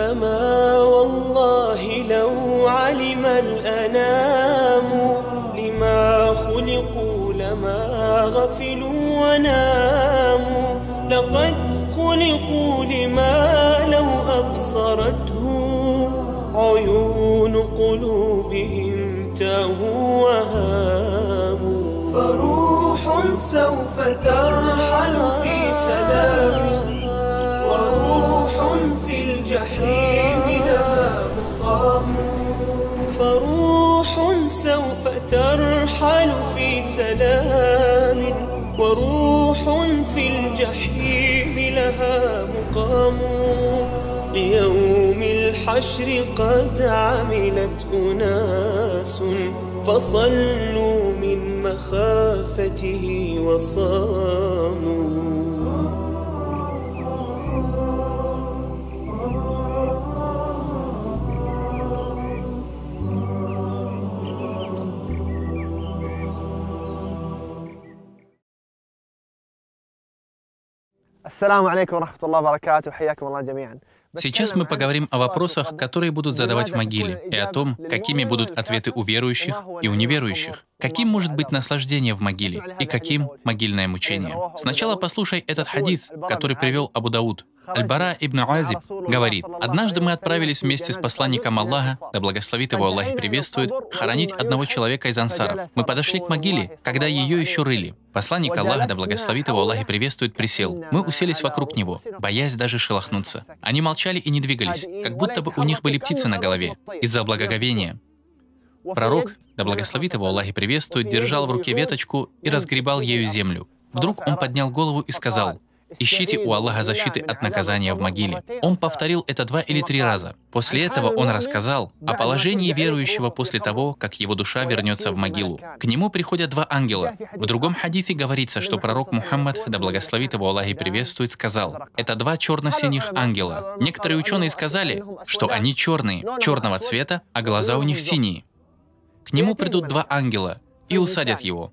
أما والله لو علم الأنام لما خلقوا لما غفلوا وناموا لقد خلقوا لما لو أبصرته عيون قلوبهم تاهوا وهاموا. فروح سوف ترحل في سلام وروح لها مقام. فروح سوف ترحل في سلام وروح في الجحيم لها مقام. ليوم الحشر قد عملت أناس فصلوا من مخافته وصاموا. Сейчас мы поговорим о вопросах, которые будут задавать в могиле, и о том, какими будут ответы у верующих и у неверующих. Каким может быть наслаждение в могиле, и каким могильное мучение. Сначала послушай этот хадис, который привел Абу Дауд. Аль-Бара ибн Азиб говорит, «Однажды мы отправились вместе с посланником Аллаха, да благословит его Аллах и приветствует, хоронить одного человека из ансаров. Мы подошли к могиле, когда ее еще рыли. Посланник Аллаха, да благословит его Аллах и приветствует, присел. Мы уселись вокруг него, боясь даже шелохнуться. Они молчали и не двигались, как будто бы у них были птицы на голове. Из-за благоговения Пророк, да благословит его Аллах и приветствует, держал в руке веточку и разгребал ею землю. Вдруг он поднял голову и сказал, «Ищите у Аллаха защиты от наказания в могиле». Он повторил это два или три раза. После этого он рассказал о положении верующего после того, как его душа вернется в могилу. К нему приходят два ангела. В другом хадисе говорится, что пророк Мухаммад, да благословит его Аллах и приветствует, сказал, «Это два черно-синих ангела». Некоторые ученые сказали, что они черные, черного цвета, а глаза у них синие. К нему придут два ангела и усадят его.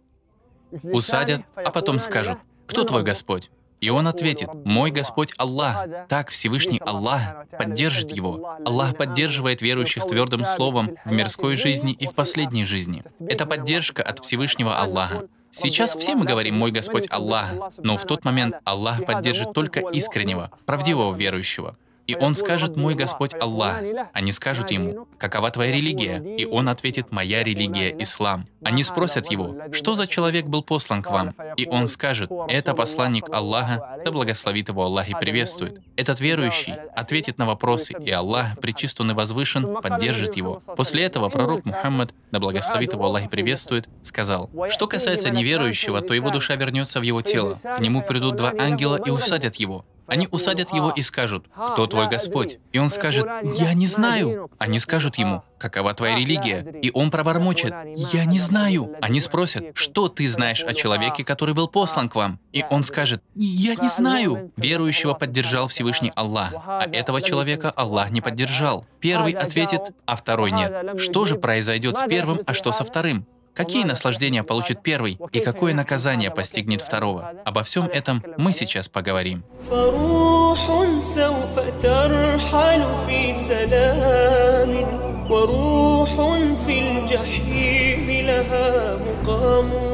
Усадят, а потом скажут, «Кто твой Господь?» И он ответит, «Мой Господь Аллах». Так Всевышний Аллах поддержит его. Аллах поддерживает верующих твердым словом в мирской жизни и в последней жизни. Это поддержка от Всевышнего Аллаха. Сейчас все мы говорим «Мой Господь Аллах», но в тот момент Аллах поддержит только искреннего, правдивого верующего. И он скажет «Мой Господь Аллах». Они скажут ему «Какова твоя религия?» И он ответит «Моя религия – Ислам». Они спросят его «Что за человек был послан к вам?» И он скажет «Это посланник Аллаха, да благословит его Аллах и приветствует». Этот верующий ответит на вопросы, и Аллах, причист он и возвышен, поддержит его. После этого пророк Мухаммад, да благословит его Аллах и приветствует, сказал «Что касается неверующего, то его душа вернется в его тело. К нему придут два ангела и усадят его. Они усадят его и скажут, «Кто твой Господь?» И он скажет, «Я не знаю». Они скажут ему, «Какова твоя религия?» И он пробормочет, «Я не знаю». Они спросят, «Что ты знаешь о человеке, который был послан к вам?» И он скажет, «Я не знаю». Верующего поддержал Всевышний Аллах, а этого человека Аллах не поддержал. Первый ответит, а второй нет. Что же произойдет с первым, а что со вторым? Какие наслаждения получит первый и какое наказание постигнет второго? Обо всем этом мы сейчас поговорим. فروح سوف ترحل في سلام وروح في الجحيم لها مقام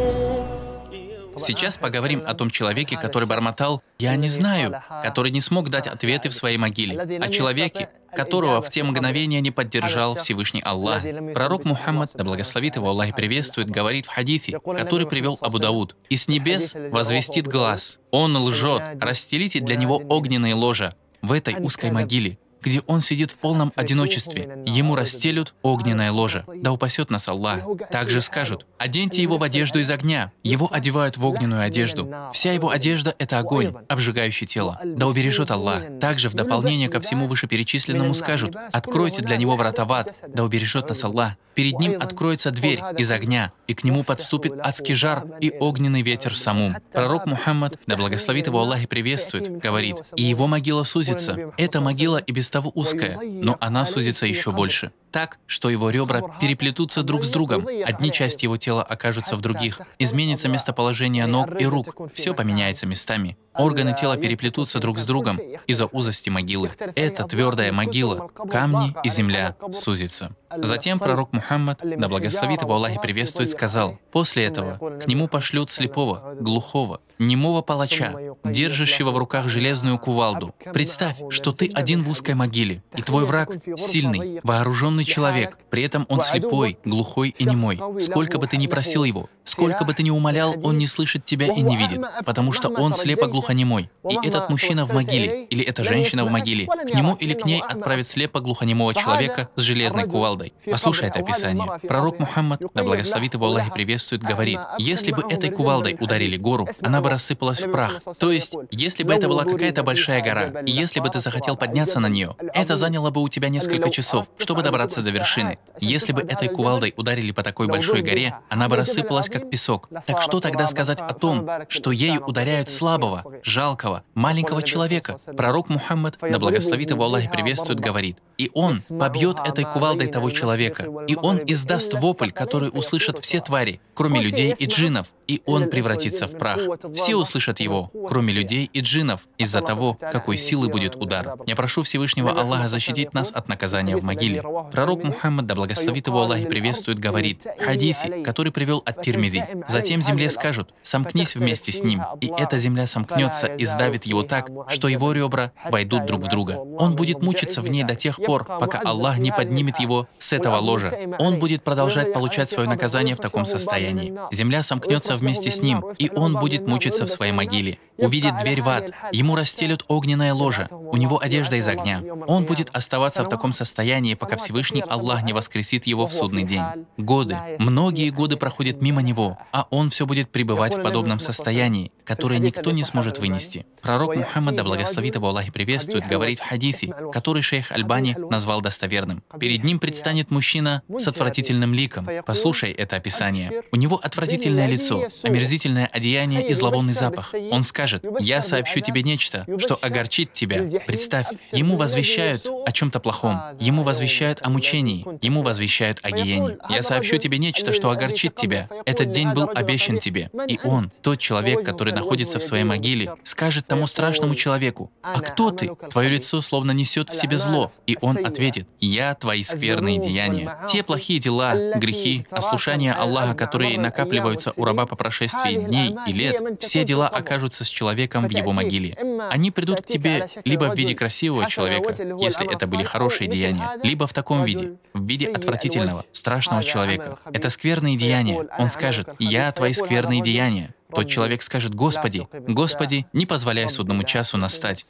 Сейчас поговорим о том человеке, который бормотал «Я не знаю», который не смог дать ответы в своей могиле, о человеке, которого в те мгновения не поддержал Всевышний Аллах. Пророк Мухаммад, да благословит его Аллах и приветствует, говорит в хадисе, который привел Абу Дауд, «И с небес возвестит глаз, он лжет, расстелите для него огненные ложа в этой узкой могиле, где он сидит в полном одиночестве. Ему расстелют огненное ложе. Да упасет нас Аллах. Также скажут, оденьте его в одежду из огня. Его одевают в огненную одежду. Вся его одежда — это огонь, обжигающий тело. Да убережет Аллах. Также в дополнение ко всему вышеперечисленному скажут, откройте для него врата в ад. Да убережет нас Аллах. Перед ним откроется дверь из огня, и к нему подступит адский жар и огненный ветер самум. Пророк Мухаммад, да благословит его Аллах и приветствует, говорит, и его могила сузится. Эта могила и без без того узкая, но она сузится еще больше. Так, что его ребра переплетутся друг с другом, одни части его тела окажутся в других, изменится местоположение ног и рук, все поменяется местами. Органы тела переплетутся друг с другом из-за узости могилы. Это твердая могила, камни и земля сузится. Затем пророк Мухаммад, да благословит его Аллах и приветствует, сказал, «После этого к нему пошлют слепого, глухого, немого палача, держащего в руках железную кувалду. Представь, что ты один в узкой могиле, и твой враг — сильный, вооруженный человек, при этом он слепой, глухой и немой. Сколько бы ты ни просил его, сколько бы ты ни умолял, он не слышит тебя и не видит, потому что он слепо-глухонемой. И этот мужчина в могиле, или эта женщина в могиле, к нему или к ней отправит слепо-глухонемого человека с железной кувалдой правдой. Послушай это описание. Пророк Мухаммад, да благословит его Аллах и приветствует, говорит, если бы этой кувалдой ударили гору, она бы рассыпалась в прах. То есть, если бы это была какая-то большая гора, и если бы ты захотел подняться на нее, это заняло бы у тебя несколько часов, чтобы добраться до вершины. Если бы этой кувалдой ударили по такой большой горе, она бы рассыпалась как песок. Так что тогда сказать о том, что ею ударяют слабого, жалкого, маленького человека? Пророк Мухаммад, да благословит его Аллах и приветствует, говорит, и он побьет этой кувалдой того человека, и он издаст вопль, который услышат все твари, кроме людей и джиннов, и он превратится в прах. Все услышат его, кроме людей и джиннов, из-за того, какой силы будет удар. Я прошу Всевышнего Аллаха защитить нас от наказания в могиле. Пророк Мухаммад, да благословит его Аллах и приветствует, говорит, хадисе, который привел от Тирмиди. Затем земле скажут, сомкнись вместе с ним, и эта земля сомкнется и сдавит его так, что его ребра войдут друг в друга. Он будет мучиться в ней до тех пор, пока Аллах не поднимет его с этого ложа. Он будет продолжать получать свое наказание в таком состоянии. Земля сомкнется вместе с ним, и он будет мучиться в своей могиле. Увидит дверь в ад, ему расстелют огненное ложе, у него одежда из огня. Он будет оставаться в таком состоянии, пока Всевышний Аллах не воскресит его в судный день. Годы, многие годы проходят мимо него, а он все будет пребывать в подобном состоянии, которое никто не сможет вынести. Пророк Мухаммад, да благословит его Аллах и приветствует, говорит в хадисе, который шейх Альбани назвал достоверным. Перед ним предстанет мужчина с отвратительным ликом. Послушай это описание. У него отвратительное лицо, омерзительное одеяние и зловонный запах. Он скажет, «Я сообщу тебе нечто, что огорчит тебя». Представь, ему возвещают о чем-то плохом, ему возвещают о мучении, ему возвещают о гиене. «Я сообщу тебе нечто, что огорчит тебя». Этот день был обещан тебе. И он, тот человек, который находится в своей могиле, скажет тому страшному человеку, «А кто ты?» Твое лицо словно несет в себе зло. И он ответит, «Я твои скверные деяния». Те плохие дела, грехи, ослушания Аллаха, которые накапливаются у раба по прошествии дней и лет, все дела окажутся с человеком в его могиле. Они придут к тебе либо в виде красивого человека, если это были хорошие деяния, либо в таком виде, в виде отвратительного, страшного человека. Это скверные деяния. Он скажет, «Я твои скверные деяния». Тот человек скажет, «Господи, Господи, не позволяй судному часу настать».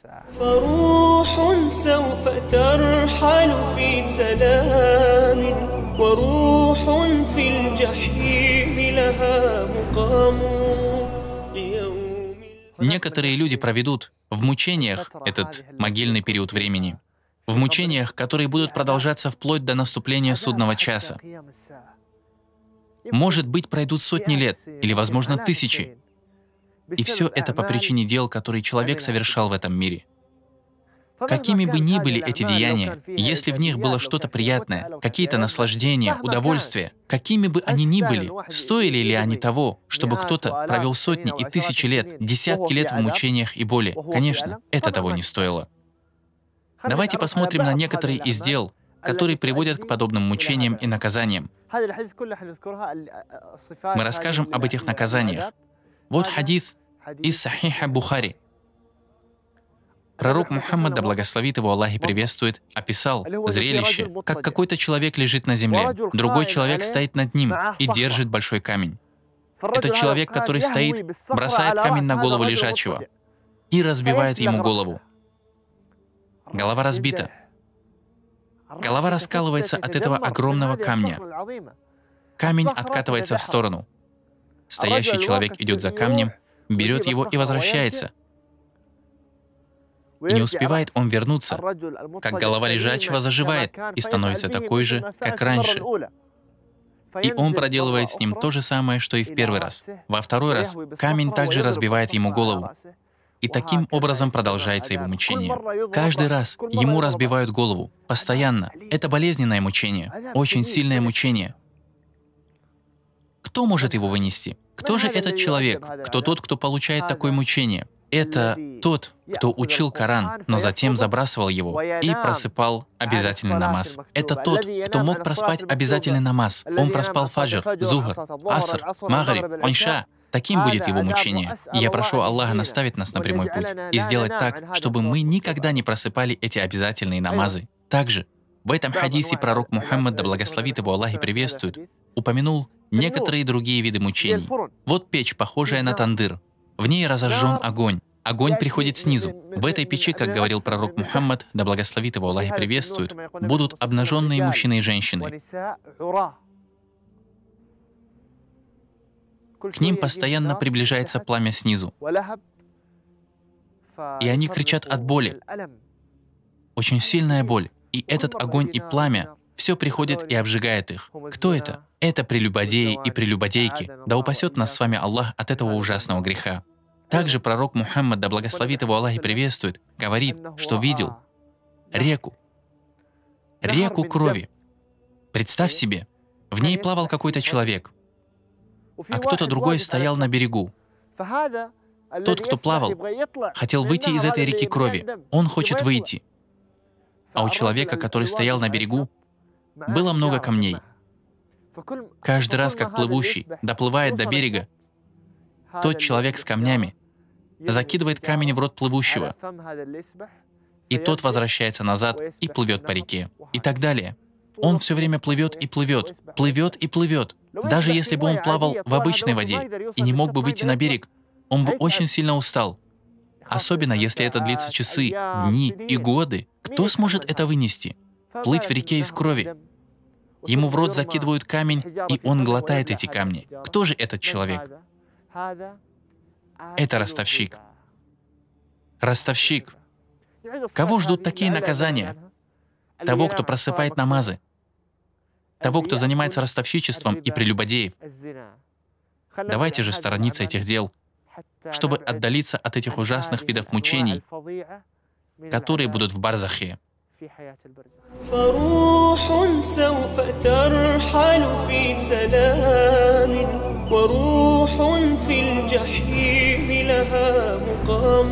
Некоторые люди проведут в мучениях этот могильный период времени, в мучениях, которые будут продолжаться вплоть до наступления судного часа. Может быть, пройдут сотни лет или, возможно, тысячи. И все это по причине дел, которые человек совершал в этом мире. Какими бы ни были эти деяния, если в них было что-то приятное, какие-то наслаждения, удовольствия, какими бы они ни были, стоили ли они того, чтобы кто-то провел сотни и тысячи лет, десятки лет в мучениях и боли? Конечно, это того не стоило. Давайте посмотрим на некоторые из дел, которые приводят к подобным мучениям и наказаниям. Мы расскажем об этих наказаниях. Вот хадис из Сахиха Бухари. Пророк Мухаммад, да благословит его Аллах и приветствует, описал зрелище, как какой-то человек лежит на земле, другой человек стоит над ним и держит большой камень. Этот человек, который стоит, бросает камень на голову лежачего и разбивает ему голову. Голова разбита. Голова раскалывается от этого огромного камня. Камень откатывается в сторону. Стоящий человек идет за камнем, берет его и возвращается. И не успевает он вернуться, как голова лежачего заживает и становится такой же, как раньше. И он проделывает с ним то же самое, что и в первый раз. Во второй раз камень также разбивает ему голову. И таким образом продолжается его мучение. Каждый раз ему разбивают голову. Постоянно. Это болезненное мучение. Очень сильное мучение. Кто может его вынести? Кто же этот человек? Кто тот, кто получает такое мучение? Это тот, кто учил Коран, но затем забрасывал его и просыпал обязательный намаз. Это тот, кто мог проспать обязательный намаз. Он проспал фаджр, зухр, аср, магриб, айша. Таким будет его мучение. И я прошу Аллаха наставить нас на прямой путь и сделать так, чтобы мы никогда не просыпали эти обязательные намазы. Также в этом хадисе пророк Мухаммад, да благословит его Аллах и приветствует, упомянул некоторые другие виды мучений. Вот печь, похожая на тандыр. В ней разожжен огонь. Огонь приходит снизу. В этой печи, как говорил пророк Мухаммад, да благословит его Аллах и приветствует, будут обнаженные мужчины и женщины. К ним постоянно приближается пламя снизу. И они кричат от боли. Очень сильная боль. И этот огонь и пламя все приходит и обжигает их. Кто это? Это прелюбодеи и прелюбодейки. Да упасет нас с вами Аллах от этого ужасного греха. Также пророк Мухаммад, да благословит его Аллах и приветствует, говорит, что видел реку, реку крови. Представь себе, в ней плавал какой-то человек, а кто-то другой стоял на берегу. Тот, кто плавал, хотел выйти из этой реки крови. Он хочет выйти. А у человека, который стоял на берегу, было много камней. Каждый раз, как плывущий доплывает до берега, тот человек с камнями закидывает камень в рот плывущего, и тот возвращается назад и плывет по реке, и так далее. Он все время плывет и плывет, плывет и плывет. Даже если бы он плавал в обычной воде и не мог бы выйти на берег, он бы очень сильно устал. Особенно если это длится часы, дни и годы. Кто сможет это вынести? Плыть в реке из крови. Ему в рот закидывают камень, и он глотает эти камни. Кто же этот человек? Это ростовщик. Ростовщик. Кого ждут такие наказания? Того, кто просыпает намазы, того, кто занимается ростовщичеством и прелюбодеев. Давайте же сторониться этих дел, чтобы отдалиться от этих ужасных видов мучений, которые будут в Барзахе. فروح سوف ترحل في سلام وروح في الجحيم لها مقام.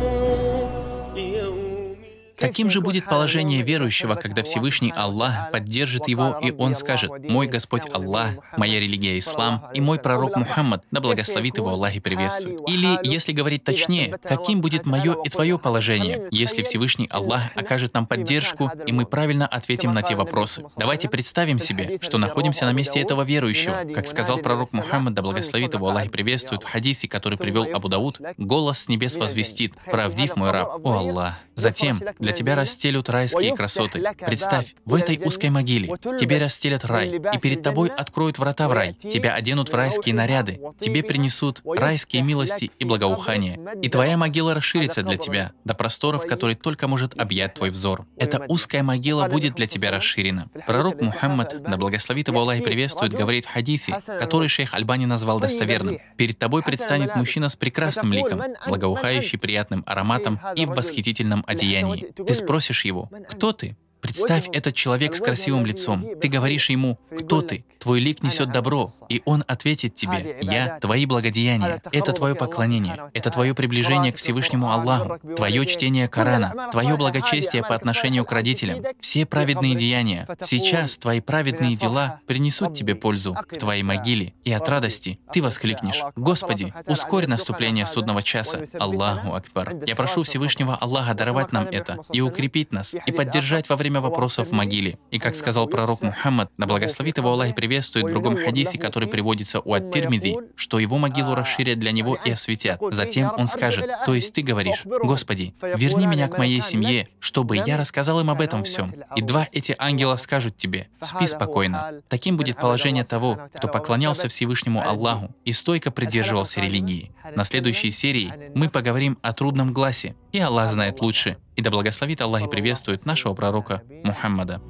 Каким же будет положение верующего, когда Всевышний Аллах поддержит его, и он скажет, «Мой Господь Аллах, моя религия Ислам, и мой пророк Мухаммад, да благословит его Аллах и приветствует». Или, если говорить точнее, каким будет мое и твое положение, если Всевышний Аллах окажет нам поддержку, и мы правильно ответим на те вопросы. Давайте представим себе, что находимся на месте этого верующего. Как сказал пророк Мухаммад, да благословит его Аллах и приветствует, в хадисе, который привел Абу Дауд, «Голос с небес возвестит, правдив мой раб, о Аллах». Затем, для тебя расстелют райские красоты. Представь, в этой узкой могиле. Тебе расстелят рай, и перед тобой откроют врата в рай. Тебя оденут в райские наряды, тебе принесут райские милости и благоухания. И твоя могила расширится для тебя до просторов, которые только может объять твой взор. Эта узкая могила будет для тебя расширена. Пророк Мухаммад, да благословит его Аллах и приветствует, говорит в хадисе, который шейх Альбани назвал достоверным. Перед тобой предстанет мужчина с прекрасным ликом, благоухающий приятным ароматом и в восхитительном одеянии. Ты спросишь его, кто ты? Представь, этот человек с красивым лицом. Ты говоришь ему, кто ты? Твой лик несет добро, и он ответит тебе, я, твои благодеяния. Это твое поклонение, это твое приближение к Всевышнему Аллаху, твое чтение Корана, твое благочестие по отношению к родителям, все праведные деяния. Сейчас твои праведные дела принесут тебе пользу в твоей могиле, и от радости ты воскликнешь, Господи, ускорь наступление судного часа. Аллаху Акбар. Я прошу Всевышнего Аллаха даровать нам это и укрепить нас, и поддержать во время время вопросов в могиле. И как сказал пророк Мухаммад, да благословит его Аллах и приветствует в другом хадисе, который приводится у Ат-Тирмизи, что его могилу расширят для него и осветят. Затем он скажет, то есть ты говоришь, Господи, верни меня к моей семье, чтобы я рассказал им об этом всем. И два эти ангела скажут тебе, спи спокойно. Таким будет положение того, кто поклонялся Всевышнему Аллаху и стойко придерживался религии. На следующей серии мы поговорим о трудном гласе, и Аллах знает лучше. И да благословит Аллах и приветствует нашего пророка Мухаммада.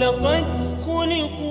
لقد خلقوا